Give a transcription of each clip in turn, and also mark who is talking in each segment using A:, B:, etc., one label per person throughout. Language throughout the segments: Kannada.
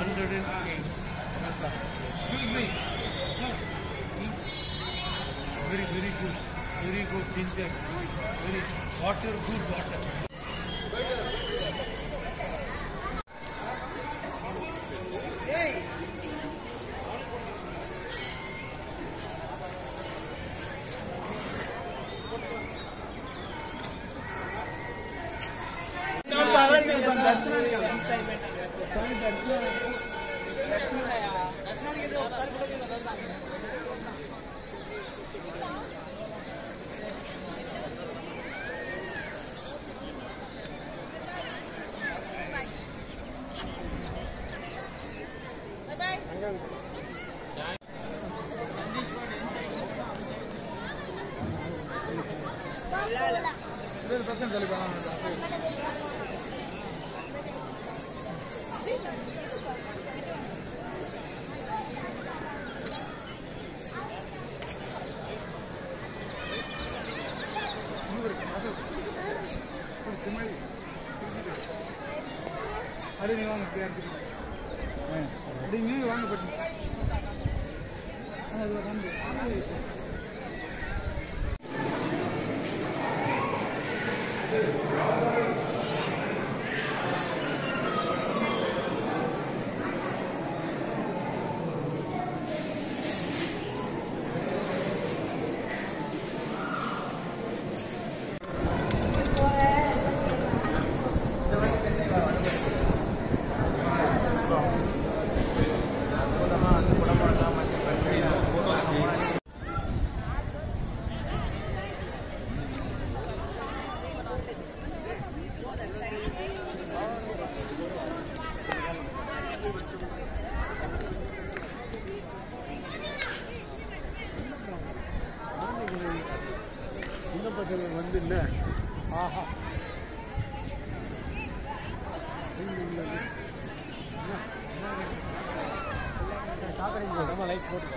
A: 108. Excuse me. Very, very good. Very good ginger. Very water, good water.
B: Hey! దర్శనానికి వెళ్తాం Gracias. அப்படியே வாங்க அப்படியே வாங்க பட்டு வந்து இல்லை ஆஹா ரொம்ப லைட் போட்டு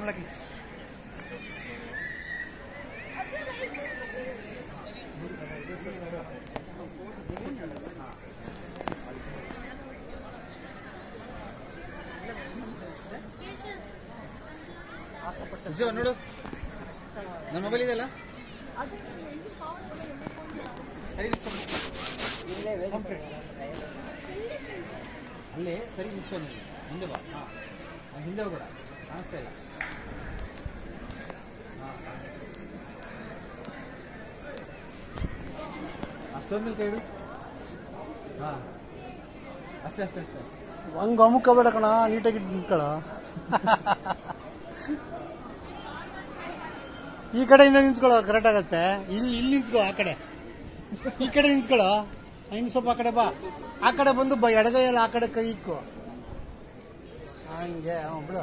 B: Salam lagi.
C: ಜೋ ನೋಡು ನನ್ನ ಮೊಬೈಲ್ ಇದೆಲ್ಲ ಸರಿ ಅಲ್ಲೇ ಸರಿ ನಿಂತ್ಕೊಂಡು ಮುಂದೆ ಬಾ ಹಿಂದೆ ಕೂಡ ಕಾಣಿಸ್ತಾ ಇಲ್ಲ
B: ಅಮುಕ ಬೇಡ ಕಣ ನೀಟಾಗಿ ನಿಂತ್ಕಳ ಈ ಕಡೆಯಿಂದ ನಿಂತ್ಕೊಳ್ಳೋ ಕರೆಕ್ಟ್ ಆಗತ್ತೆ ಇಲ್ಲಿ ಇಲ್ಲಿ ನಿಂತ್ಕೋ ಆ ಕಡೆ ಈ ಕಡೆ ನಿಂತ್ಕೊಳ್ಳೋ ಇನ್ನು ಸ್ವಲ್ಪ ಆ ಕಡೆ ಬಾ ಆ ಕಡೆ ಬಂದು ಬಾ ಎಡಗೈಯಲ್ಲಿ ಆ ಕಡೆ ಕೈ ಇಕ್ಕು ಹಂಗೆ ಬಿಡು